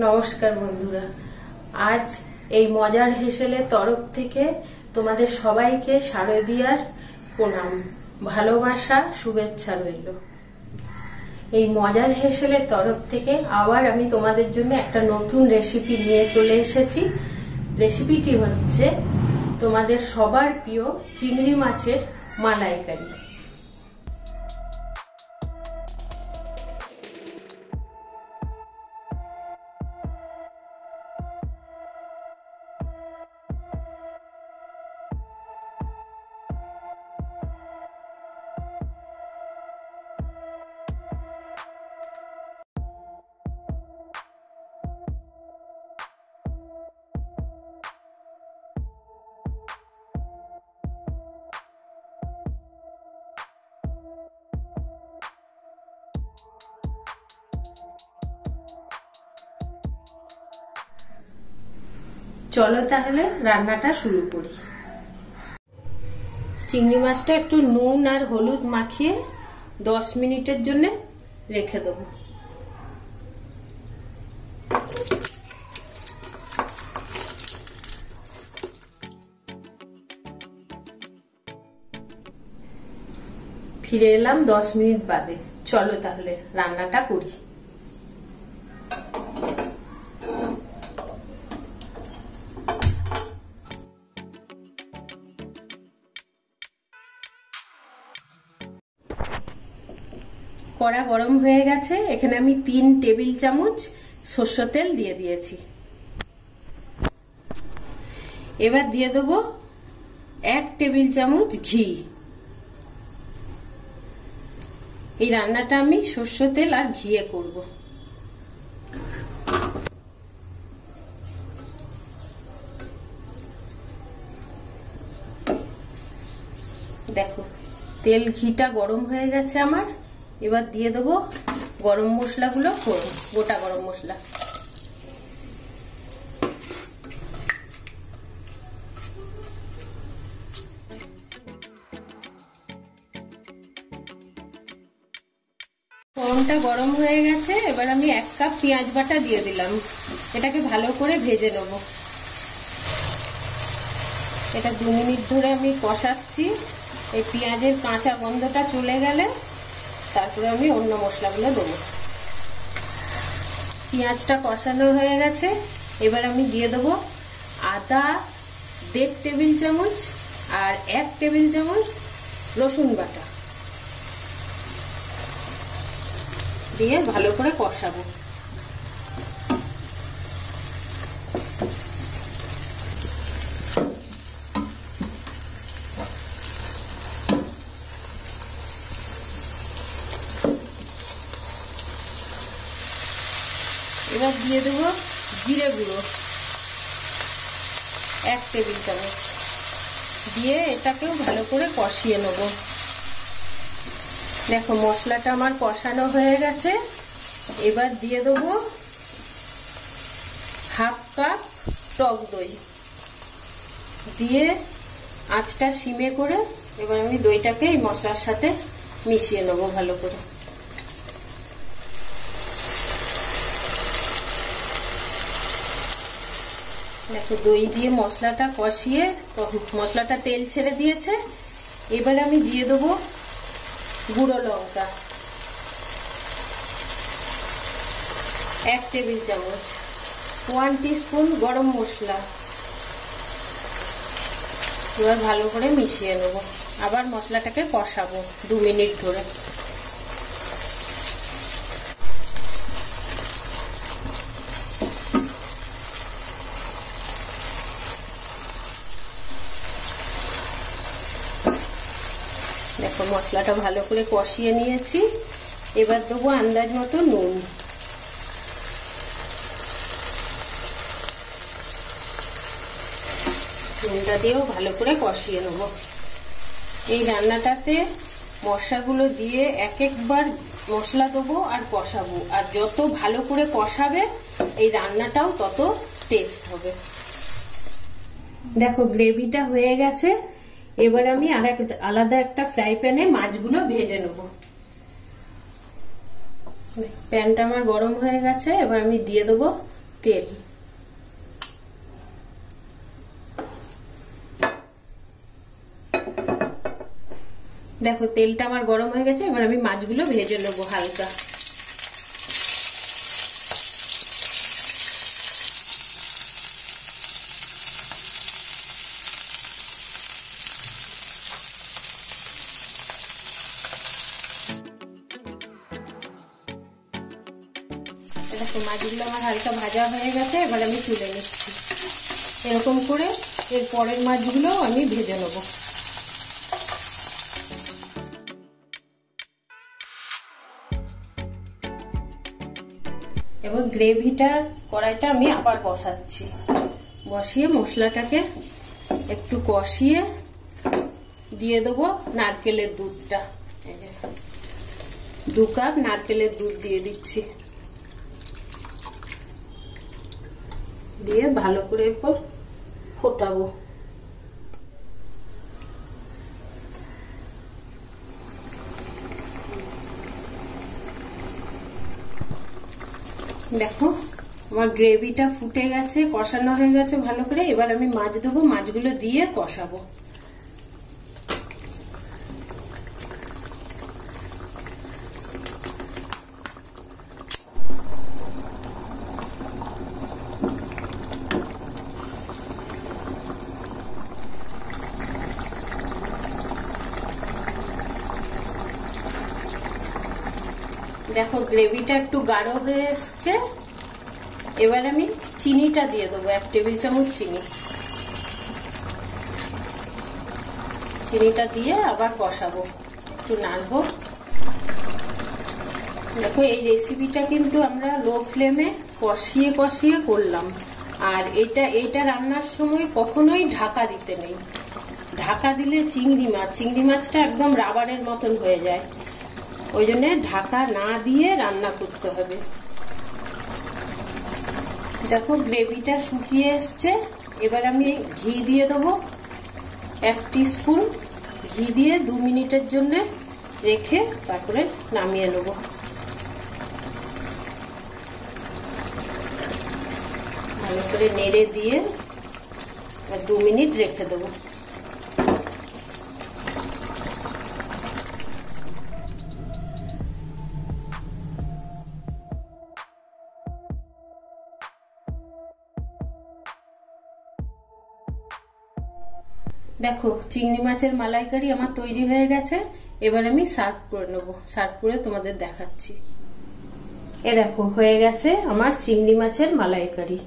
নমস্কার বন্ধুরা। আজ এই মজার হেসেলের তরফ থেকে তোমাদের সবাইকে শারদিয়ার প্রণাম, ভালোবাসা, শুভেচ্ছা রইল। এই মজার হেসেলের তরফ থেকে আবার আমি তোমাদের জন্য একটা নতুন রেসিপি নিয়ে চলে এসেছি। রেসিপিটি হচ্ছে তোমাদের সবার প্রিয় চিংড়ি মাছের মালাইকারি। চলো তাহলে রান্নাটা শুরু করি। চিংড়ি মাছটা একটু নুন আর হলুদ মাখিয়ে দশ মিনিটের জন্য রেখে দেবো। ফিরে এলাম দশ মিনিট বাদে। চলো তাহলে রান্নাটা করি। কড়া গরম হয়ে গেছে, এখানে আমি তিন টেবিল চামচ সর্ষ তেল দিয়ে দিয়েছি। এবার দিয়ে দেবো এক টেবিল চামচ ঘি। এই রান্নাটা আমি সর্ষ তেল আর ঘিয়ে করব। দেখো, তেল ঘিটা গরম হয়ে গেছে আমার। এবার দিয়ে দেবো গরম মশলাগুলো ফোড়ন, গোটা গরম মশলা। ফোড়নটা গরম হয়ে গেছে, এবার আমি এক কাপ পেঁয়াজ বাটা দিয়ে দিলাম। এটাকে ভালো করে ভেজে নেব। এটা দু মিনিট ধরে আমি কষাচ্ছি। এই পেঁয়াজের কাঁচা গন্ধটা চলে গেলে তারপরে আমি অন্য মশলাগুলো দেবো। পেঁয়াজটা কষানো হয়ে গেছে। এবার আমি দিয়ে দেবো আদা দেড় টেবিল চামচ আর এক টেবিল চামচ রসুন বাটা। দিয়ে ভালো করে কষাবো। এবার দিয়ে দেবো জিরে গুঁড়ো, এক টেবিল চামচ। দিয়ে এটাকেও ভালো করে কষিয়ে নেব। দেখো, মশলাটা আমার কষানো হয়ে গেছে। এবার দিয়ে দেবো হাফ কাপ টক দই। দিয়ে আঁচটা সিমে করে এবার আমি দইটাকে এই মশলার সাথে মিশিয়ে নেব ভালো করে। দেখো দই দিয়ে মশলাটা কষিয়ে, মশলাটা তেল ছেড়ে দিয়েছে। এবার আমি দিয়ে দেবো গুঁড়ো লঙ্কা। এক টেবিল চামচ। ওয়ান টিস্পুন গরম মশলা। এবার ভালো করে মিশিয়ে নেব। আবার মশলাটাকে কষাবো দু মিনিট ধরে। দেখো মশলাটা ভালো করে কষিয়ে নিয়েছি। এবার দেবো আন্দাজ মতো নুন। নুনটা দিয়েও ভালো করে কষিয়ে নেব। এই রান্নাটাতে মশলাগুলো দিয়ে এক একবার মশলা দেবো আর কষাবো। আর যত ভালো করে কষাবে, এই রান্নাটাও তত টেস্ট হবে। দেখো গ্রেভিটা হয়ে গেছে। এবার আমি আর আলাদা একটা ফ্রাই প্যানে মাছগুলো ভেজে নেব। প্যানটা আমার গরম হয়ে গেছে, এবার আমি দিয়ে দেবো তেল। দেখো, তেলটা আমার গরম হয়ে গেছে, এবার আমি মাছগুলো ভেজে নেব হালকা। মাছগুলো আমার হালকা ভাজা হয়ে গেছে, এবার আমি তুলে নিচ্ছি। এরকম করে এর পরের মাছগুলো আমি ভেজে নেব। এবার গ্রেভিটার কড়াইটা আমি আবার বসাচ্ছি। বসিয়ে মশলাটাকে একটু কষিয়ে দিয়ে দেবো নারকেলের দুধটা। দু কাপ নারকেলের দুধ দিয়ে দিচ্ছি। দিয়ে ভালো করে এরপর ফোটাবো। দেখো, আমার গ্রেভিটা ফুটে গেছে, কষানো হয়ে গেছে ভালো করে। এবার আমি মাছ দেবো, মাছগুলো দিয়ে কষাবো। দেখো গ্রেভিটা একটু গাঢ় হয়ে এসছে। এবার আমি চিনিটা দিয়ে দেবো, এক টেবিল চামচ চিনি। চিনিটা দিয়ে আবার কষাবো, একটু নাড়বো। দেখো এই রেসিপিটা কিন্তু আমরা লো ফ্লেমে কষিয়ে কষিয়ে করলাম। আর এটা এটা রান্নার সময় কখনোই ঢাকা দিতে নেই। ঢাকা দিলে চিংড়ি মাছ, চিংড়ি মাছটা একদম রাবারের মতন হয়ে যায়। ওই জন্য ঢাকা না দিয়ে রান্না করতে হবে। দেখো গ্রেভিটা শুকিয়ে এসছে। এবার আমি ঘি দিয়ে দেবো। এক স্পুন ঘি দিয়ে দু মিনিটের জন্য রেখে তারপরে নামিয়ে নেব। ভালো করে নেড়ে দিয়ে দু মিনিট রেখে দেবো। দেখো, চিংড়ি মাছের মালাইকারি আমার তৈরি হয়ে গেছে, এবার আমি সার্ভ করে নেব। সার্ভ করে তোমাদের দেখাচ্ছি। এ দেখো, হয়ে গেছে আমার চিংড়ি মাছের মালাইকারি।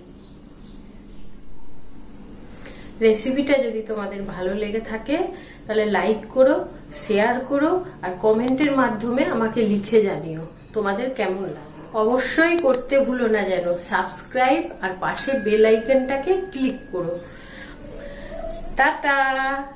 রেসিপিটা যদি তোমাদের ভালো লেগে থাকে, তাহলে লাইক করো, শেয়ার করো, আর কমেন্টের মাধ্যমে আমাকে লিখে জানিও, তোমাদের কেমন লাগে। অবশ্যই করতে ভুলো না যেন, সাবস্ক্রাইব আর পাশে বেল আইকনটাকে ক্লিক করো। ¡Tata!